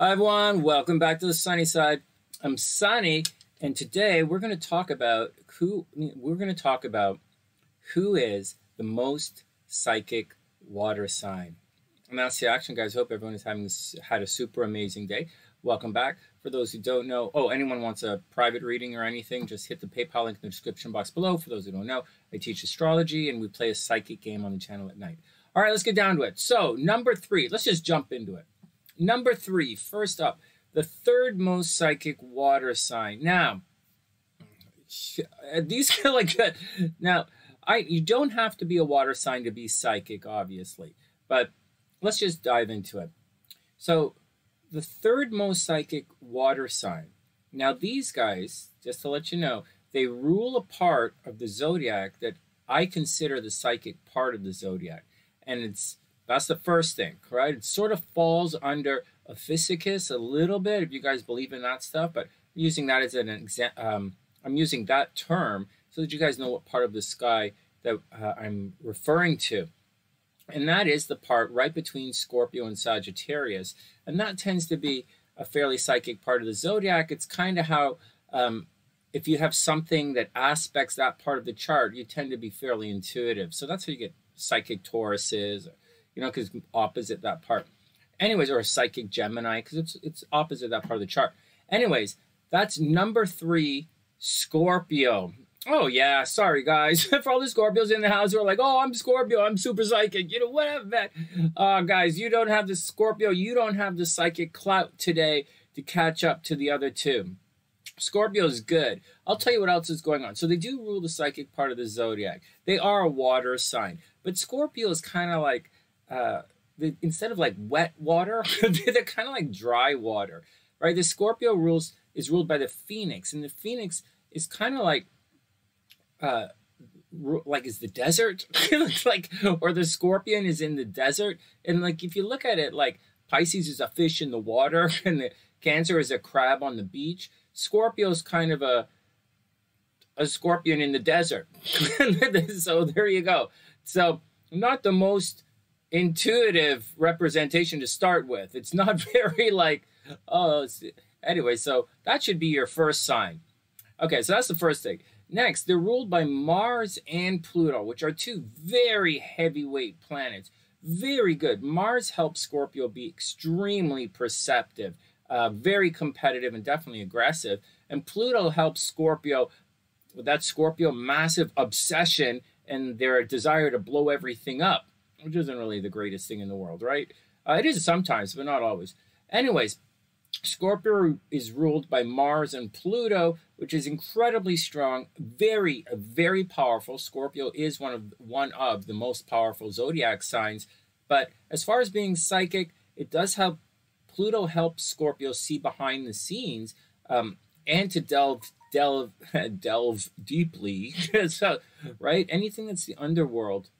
Hi everyone, welcome back to the sunny side. I'm Sonny, and today we're going to talk about who we're going to talk about who is the most psychic water sign. And that's the action, guys. Hope everyone is having had a super amazing day. Welcome back. For those who don't know, oh, anyone wants a private reading or anything, just hit the PayPal link in the description box below. For those who don't know, I teach astrology and we play a psychic game on the channel at night. All right, let's get down to it. So, number three, let's just jump into it. Number three, first up, the third most psychic water sign. Now, these are like good. Now, I you don't have to be a water sign to be psychic, obviously, but let's just dive into it. So, the third most psychic water sign. Now, these guys, just to let you know, they rule a part of the zodiac that I consider the psychic part of the zodiac, and it's that's the first thing, right? It sort of falls under Ophiuchus a little bit, if you guys believe in that stuff, but using that as an example. Um, I'm using that term so that you guys know what part of the sky that uh, I'm referring to. And that is the part right between Scorpio and Sagittarius. And that tends to be a fairly psychic part of the zodiac. It's kind of how, um, if you have something that aspects that part of the chart, you tend to be fairly intuitive. So that's how you get psychic Tauruses, you know, because opposite that part. Anyways, or a psychic Gemini, because it's it's opposite that part of the chart. Anyways, that's number three, Scorpio. Oh yeah, sorry guys for all the Scorpios in the house who are like, oh, I'm Scorpio, I'm super psychic, you know, whatever. Man. Uh, guys, you don't have the Scorpio, you don't have the psychic clout today to catch up to the other two. Scorpio is good. I'll tell you what else is going on. So they do rule the psychic part of the zodiac. They are a water sign, but Scorpio is kind of like uh, the, instead of like wet water, they're kind of like dry water, right? The Scorpio rules is ruled by the Phoenix, and the Phoenix is kind of like, uh, like is the desert, It looks like, or the Scorpion is in the desert, and like if you look at it, like Pisces is a fish in the water, and the Cancer is a crab on the beach. Scorpio is kind of a a scorpion in the desert. so there you go. So not the most intuitive representation to start with. It's not very like, oh, anyway, so that should be your first sign. Okay, so that's the first thing. Next, they're ruled by Mars and Pluto, which are two very heavyweight planets. Very good. Mars helps Scorpio be extremely perceptive, uh, very competitive, and definitely aggressive. And Pluto helps Scorpio with that Scorpio massive obsession and their desire to blow everything up which isn't really the greatest thing in the world, right? Uh, it is sometimes, but not always. Anyways, Scorpio is ruled by Mars and Pluto, which is incredibly strong, very, very powerful. Scorpio is one of one of the most powerful zodiac signs. But as far as being psychic, it does help. Pluto helps Scorpio see behind the scenes um, and to delve delve delve deeply. so, right, anything that's the underworld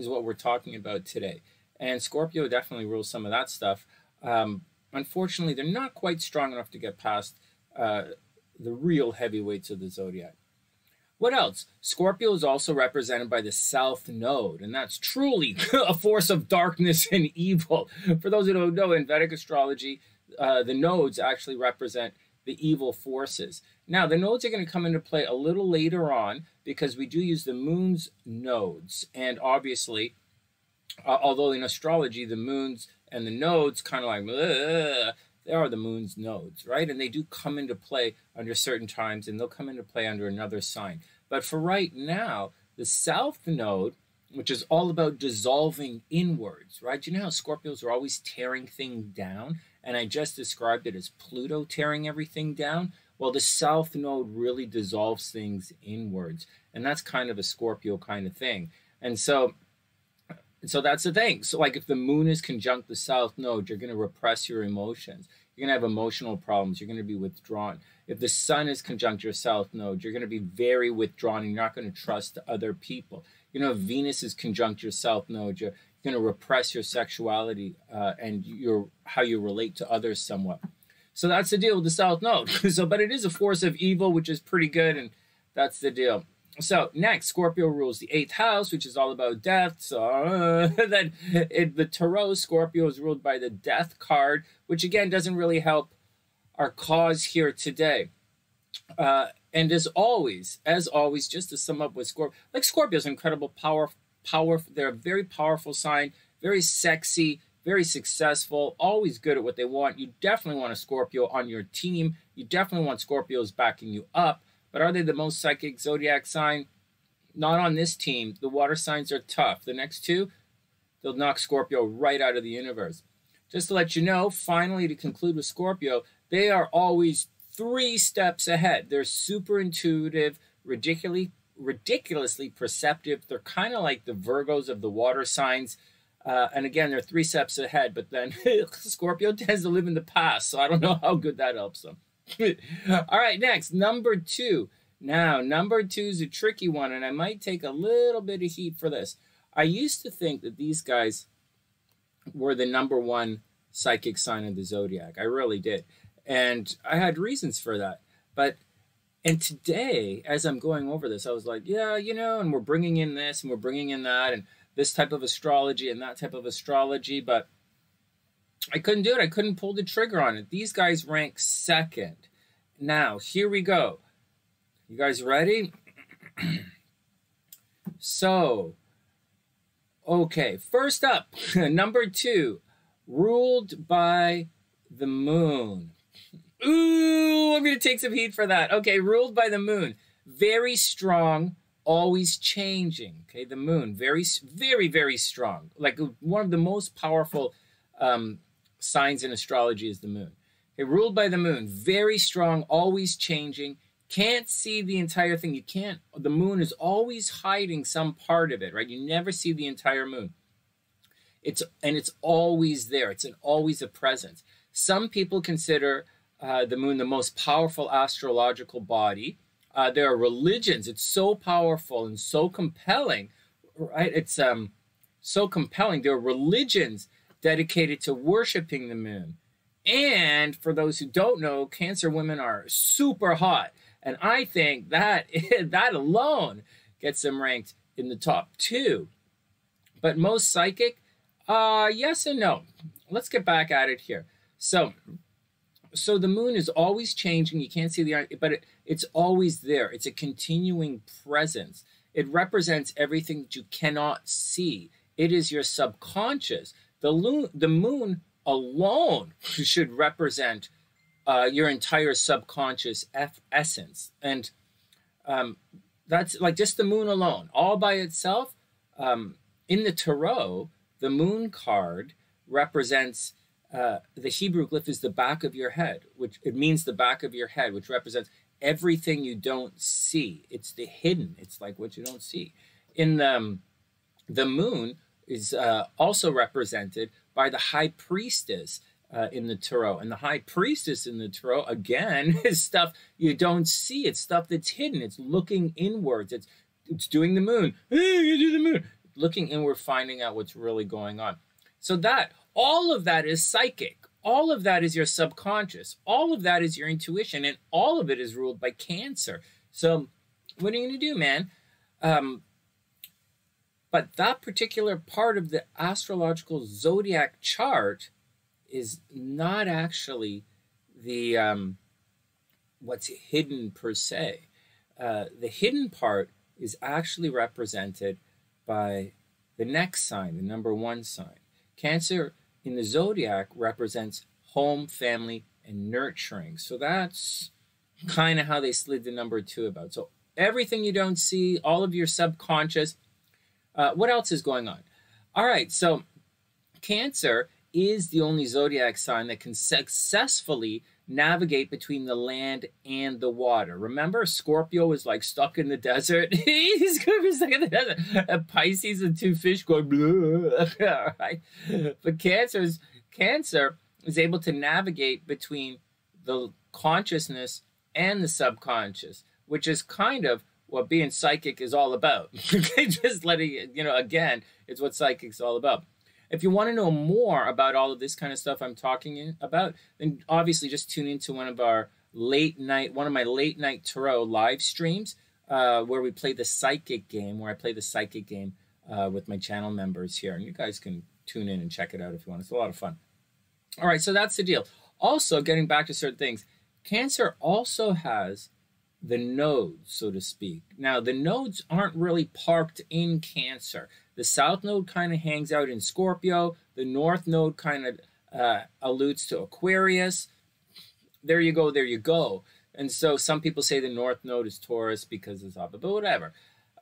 is what we're talking about today. And Scorpio definitely rules some of that stuff. Um, unfortunately, they're not quite strong enough to get past uh, the real heavyweights of the zodiac. What else? Scorpio is also represented by the South Node, and that's truly a force of darkness and evil. For those who don't know, in Vedic astrology, uh, the nodes actually represent the evil forces. Now, the nodes are going to come into play a little later on because we do use the moon's nodes. And obviously, uh, although in astrology, the moons and the nodes kind of like, they are the moon's nodes, right? And they do come into play under certain times and they'll come into play under another sign. But for right now, the south node, which is all about dissolving inwards, right? You know how Scorpios are always tearing things down? and I just described it as Pluto tearing everything down. Well, the south node really dissolves things inwards, and that's kind of a Scorpio kind of thing. And so, so that's the thing. So, like, if the moon is conjunct the south node, you're going to repress your emotions. You're going to have emotional problems. You're going to be withdrawn. If the sun is conjunct your south node, you're going to be very withdrawn and you're not going to trust other people. You know, Venus is conjunct your south node, you're, going to repress your sexuality uh, and your how you relate to others somewhat. So that's the deal with the South Node. so, but it is a force of evil, which is pretty good, and that's the deal. so next, Scorpio rules the eighth house, which is all about death. So uh, then the Tarot Scorpio is ruled by the death card, which again doesn't really help our cause here today. Uh, and as always, as always, just to sum up with Scorpio, like Scorpio's incredible power, power. They're a very powerful sign, very sexy, very successful, always good at what they want. You definitely want a Scorpio on your team. You definitely want Scorpios backing you up. But are they the most psychic zodiac sign? Not on this team. The water signs are tough. The next two, they'll knock Scorpio right out of the universe. Just to let you know, finally, to conclude with Scorpio, they are always three steps ahead. They're super intuitive, ridiculously, ridiculously perceptive. They're kind of like the Virgos of the water signs. Uh, and again, they're three steps ahead, but then Scorpio tends to live in the past, so I don't know how good that helps them. All right, next, number two. Now, number two is a tricky one, and I might take a little bit of heat for this. I used to think that these guys were the number one psychic sign of the zodiac. I really did. And I had reasons for that. But, and today, as I'm going over this, I was like, yeah, you know, and we're bringing in this and we're bringing in that and this type of astrology and that type of astrology. But I couldn't do it. I couldn't pull the trigger on it. These guys rank second. Now, here we go. You guys ready? so, okay, first up, number two, ruled by the moon. Ooh, I'm going to take some heat for that. Okay, ruled by the moon. Very strong, always changing. Okay, the moon, very, very, very strong. Like one of the most powerful um, signs in astrology is the moon. Okay, ruled by the moon, very strong, always changing. Can't see the entire thing. You can't, the moon is always hiding some part of it, right? You never see the entire moon. It's, and it's always there. It's an always a presence. Some people consider uh, the moon the most powerful astrological body. Uh, there are religions. It's so powerful and so compelling, right? It's um, so compelling. There are religions dedicated to worshiping the moon. And for those who don't know, Cancer women are super hot. And I think that that alone gets them ranked in the top two. But most psychic, uh, yes and no. Let's get back at it here. So, so the moon is always changing. You can't see the, eye, but it, it's always there. It's a continuing presence. It represents everything that you cannot see. It is your subconscious. The, lo- the moon alone should represent uh, your entire subconscious essence. And um, that's like just the moon alone, all by itself. Um, in the tarot, the moon card represents uh, the Hebrew glyph is the back of your head, which it means the back of your head, which represents everything you don't see. It's the hidden. It's like what you don't see. In the, um, the moon, is uh, also represented by the high priestess uh, in the tarot. And the high priestess in the tarot, again, is stuff you don't see. It's stuff that's hidden. It's looking inwards. It's it's doing the moon. Hey, you do the moon. Looking inward, finding out what's really going on. So that all of that is psychic. All of that is your subconscious. All of that is your intuition, and all of it is ruled by Cancer. So, what are you going to do, man? Um, but that particular part of the astrological zodiac chart is not actually the um, what's hidden per se. Uh, the hidden part is actually represented by the next sign, the number one sign. Cancer in the zodiac represents home, family, and nurturing. So that's kind of how they slid the number two about. So everything you don't see, all of your subconscious, uh, what else is going on? All right, so Cancer is the only zodiac sign that can successfully navigate between the land and the water. Remember, Scorpio is like stuck in the desert. He's going to be stuck in the desert. A Pisces and two fish going blue. right? But Cancer's Cancer is able to navigate between the consciousness and the subconscious, which is kind of what being psychic is all about. Just letting you know, again, it's what psychic's all about. If you want to know more about all of this kind of stuff I'm talking about, then obviously just tune into one of our late night, one of my late night tarot live streams. uh, where we play the psychic game, where I play the psychic game uh, with my channel members here. And you guys can tune in and check it out if you want. It's a lot of fun. All right, so that's the deal. Also, getting back to certain things, Cancer also has the nodes, so to speak. Now, the nodes aren't really parked in Cancer. The south node kind of hangs out in Scorpio. The north node kind of uh, alludes to Aquarius. There you go, there you go. And so some people say the north node is Taurus because it's up, but whatever.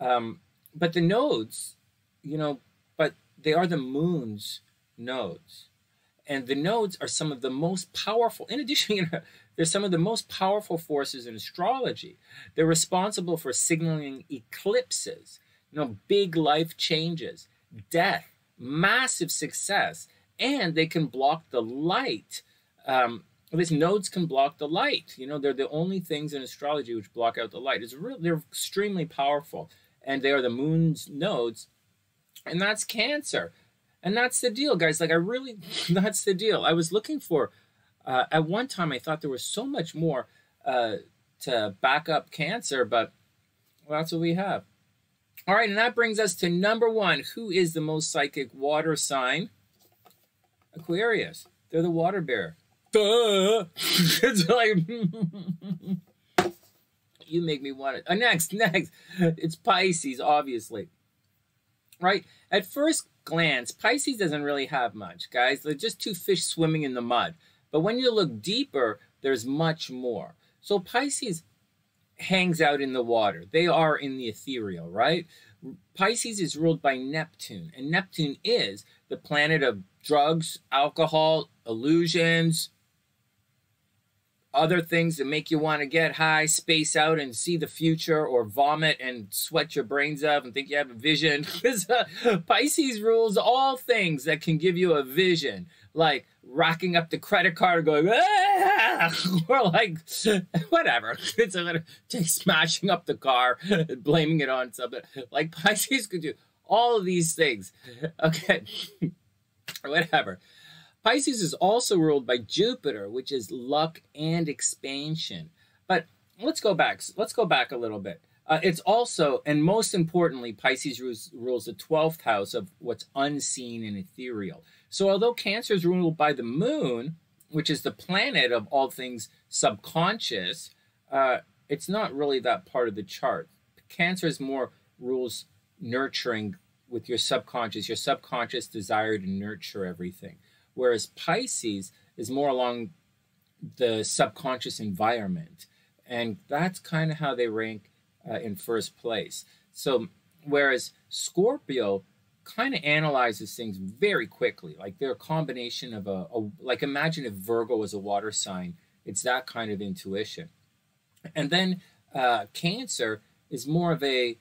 Um, but the nodes, you know, but they are the moon's nodes. And the nodes are some of the most powerful, in addition, you know, they're some of the most powerful forces in astrology. They're responsible for signaling eclipses, you know, big life changes, death, massive success, and they can block the light. Um, these nodes can block the light. You know, they're the only things in astrology which block out the light. It's real, they're extremely powerful, and they are the moon's nodes, and that's Cancer, and that's the deal, guys. Like I really, that's the deal. I was looking for. Uh, at one time, I thought there was so much more uh, to back up Cancer, but that's what we have. All right, and that brings us to number one. Who is the most psychic water sign? Aquarius. They're the water bearer. Duh. it's like you make me want it. Uh, next, next, it's Pisces, obviously. Right? At first glance, Pisces doesn't really have much, guys. They're just two fish swimming in the mud. But when you look deeper, there's much more. So Pisces hangs out in the water. They are in the ethereal, right? Pisces is ruled by Neptune, and Neptune is the planet of drugs, alcohol, illusions, other things that make you want to get high, space out, and see the future, or vomit and sweat your brains out and think you have a vision. Because uh, Pisces rules all things that can give you a vision, like racking up the credit card, going, ah! or like whatever. It's a, smashing up the car, blaming it on something. Like Pisces could do all of these things. Okay, whatever. Pisces is also ruled by Jupiter, which is luck and expansion. But let's go back. Let's go back a little bit. Uh, it's also, and most importantly, Pisces rules, rules the 12th house of what's unseen and ethereal. So, although Cancer is ruled by the moon, which is the planet of all things subconscious, uh, it's not really that part of the chart. Cancer is more rules nurturing with your subconscious, your subconscious desire to nurture everything whereas Pisces is more along the subconscious environment. And that's kind of how they rank uh, in first place. So, whereas Scorpio kind of analyzes things very quickly, like they're a combination of a, a, like imagine if Virgo was a water sign, it's that kind of intuition. And then uh, Cancer is more of a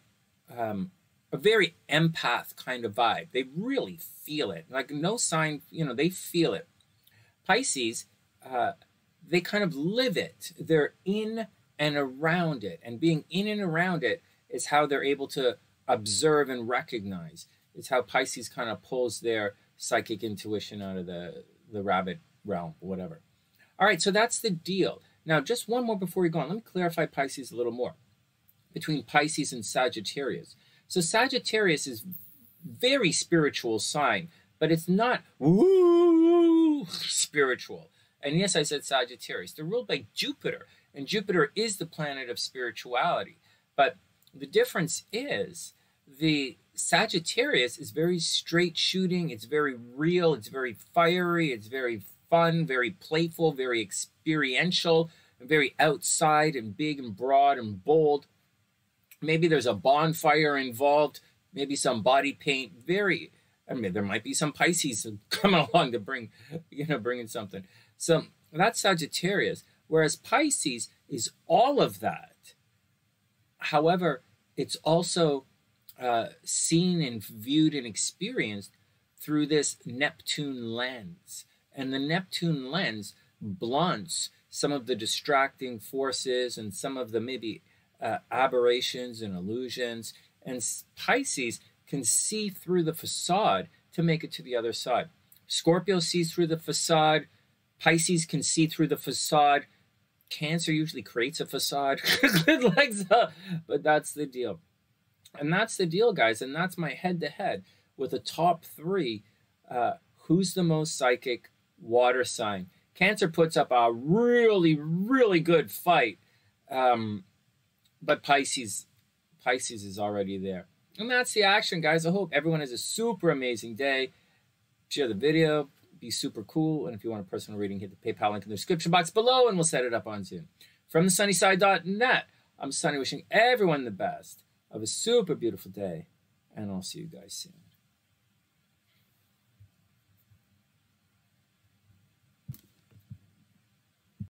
um, a very empath kind of vibe. They really feel it. Like no sign, you know, they feel it. Pisces, uh, they kind of live it. They're in and around it. And being in and around it is how they're able to observe and recognize. It's how Pisces kind of pulls their psychic intuition out of the, the rabbit realm, whatever. All right, so that's the deal. Now, just one more before we go on. Let me clarify Pisces a little more. Between Pisces and Sagittarius. So Sagittarius is very spiritual sign, but it's not woo spiritual. And yes, I said Sagittarius. They're ruled by Jupiter, and Jupiter is the planet of spirituality. But the difference is the Sagittarius is very straight shooting, it's very real, it's very fiery, it's very fun, very playful, very experiential, very outside and big and broad and bold. Maybe there's a bonfire involved, maybe some body paint. Very, I mean, there might be some Pisces coming along to bring, you know, bringing something. So that's Sagittarius. Whereas Pisces is all of that. However, it's also uh, seen and viewed and experienced through this Neptune lens. And the Neptune lens blunts some of the distracting forces and some of the maybe uh, aberrations and illusions. And Pisces can see through the facade to make it to the other side. Scorpio sees through the facade. Pisces can see through the facade. Cancer usually creates a facade, like so, but that's the deal. And that's the deal, guys. And that's my head to head with the top three. Uh, who's the most psychic water sign? Cancer puts up a really, really good fight. Um, but Pisces, Pisces is already there. And that's the action, guys. I hope everyone has a super amazing day. Share the video, be super cool. And if you want a personal reading, hit the PayPal link in the description box below and we'll set it up on Zoom. From thesunnyside.net, I'm Sonny wishing everyone the best of a super beautiful day. And I'll see you guys soon.